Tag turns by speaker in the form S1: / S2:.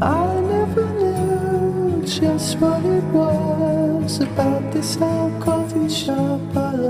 S1: I never knew just what it was about this old coffee shop.